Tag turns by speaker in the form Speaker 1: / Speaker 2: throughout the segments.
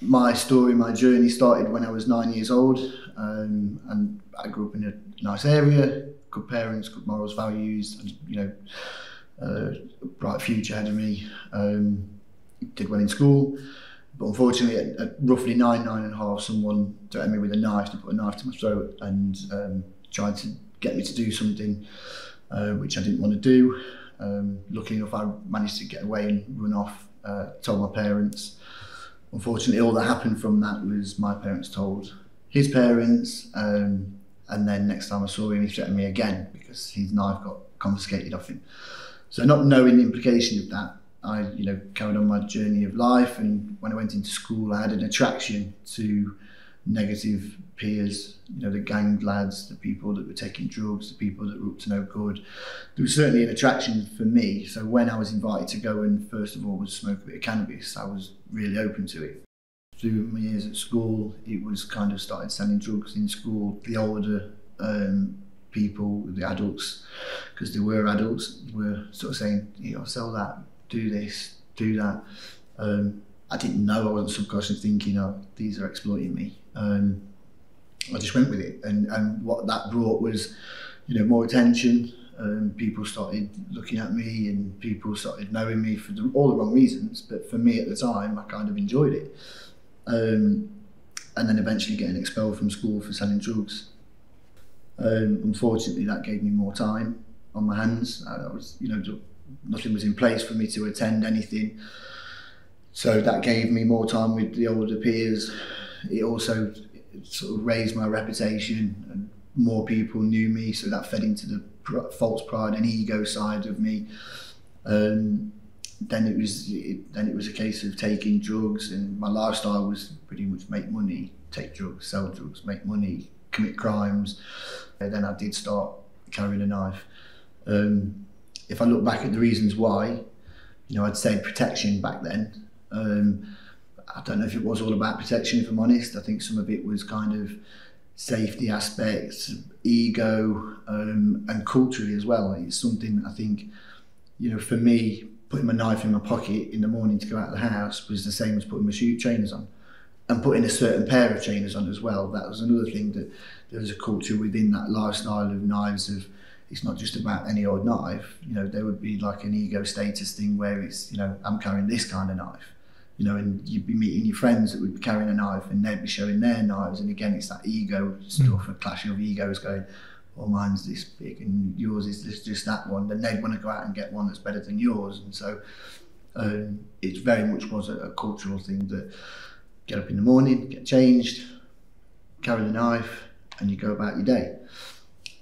Speaker 1: my story, my journey started when I was nine years old, um, and I grew up in a nice area, good parents, good morals, values, and you know, uh, bright future ahead of me. Um, did well in school, but unfortunately, at, at, roughly nine, nine and a half, someone threatened me with a knife to put a knife to my throat and um, tried to get me to do something uh, which I didn't want to do. Um, lucky enough, I managed to get away and run off. Uh, told my parents. Unfortunately, all that happened from that was my parents told his parents, um, and then next time I saw him, he threatened me again because his knife got confiscated off him. So, not knowing the implication of that, I, you know, carried on my journey of life. And when I went into school, I had an attraction to negative peers, you know, the gang lads, the people that were taking drugs, the people that were up to no good. There was certainly an attraction for me. So when I was invited to go and first of all was smoke a bit of cannabis, I was really open to it. Through my years at school, it was kind of started selling drugs in school. The older um, people, the adults, because they were adults, were sort of saying, you know, sell that, do this, do that. Um, I didn't know, I wasn't subconsciously thinking, oh, these are exploiting me. Um, I just went with it, and and what that brought was, you know, more attention. And people started looking at me, and people started knowing me for the, all the wrong reasons. But for me at the time, I kind of enjoyed it. Um, and then eventually getting expelled from school for selling drugs. Um, unfortunately, that gave me more time on my hands. I was, you know, nothing was in place for me to attend anything. So that gave me more time with the older peers. It also sort of raised my reputation and more people knew me, so that fed into the false pride and ego side of me. Um, then it was it, then it was a case of taking drugs, and my lifestyle was pretty much make money, take drugs, sell drugs, make money, commit crimes. And then I did start carrying a knife. Um, if I look back at the reasons why, you know, I'd say protection back then. Um, I don't know if it was all about protection, if I'm honest. I think some of it was kind of safety aspects, ego, um, and culturally as well. It's something I think, you know, for me, putting my knife in my pocket in the morning to go out of the house was the same as putting my shoe trainers on. And putting a certain pair of trainers on as well. That was another thing that there was a culture within that lifestyle of knives of it's not just about any old knife. You know, there would be like an ego status thing where it's, you know, I'm carrying this kind of knife you know, and you'd be meeting your friends that would be carrying a knife and they'd be showing their knives. And again, it's that ego stuff, mm. a clashing of egos going, well, mine's this big and yours is this, just that one. Then they'd want to go out and get one that's better than yours. And so um, it very much was a, a, cultural thing that get up in the morning, get changed, carry the knife, and you go about your day.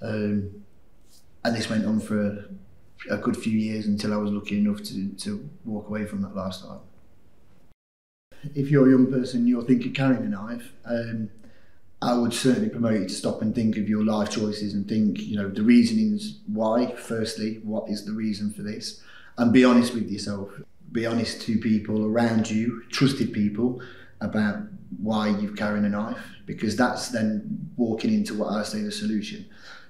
Speaker 1: Um, and this went on for a, a good few years until I was lucky enough to, to walk away from that lifestyle if you're a young person, you're thinking carrying a knife, um, I would certainly promote you to stop and think of your life choices and think, you know, the reasonings why. Firstly, what is the reason for this? And be honest with yourself. Be honest to people around you, trusted people, about why you're carrying a knife, because that's then walking into what I say the solution.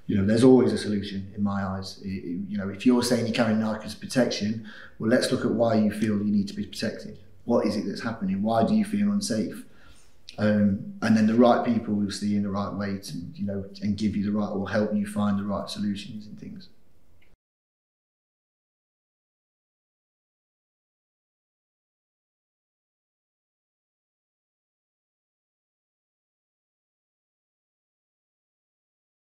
Speaker 1: You know, there's always a solution in my eyes. You know, if you're saying you're carrying a knife as protection, well, let's look at why you feel you need to be protected what is it that's happening? Why do you feel unsafe? Um, and then the right people will see you in the right way to, you know, and give you the right or help you find the right solutions and things.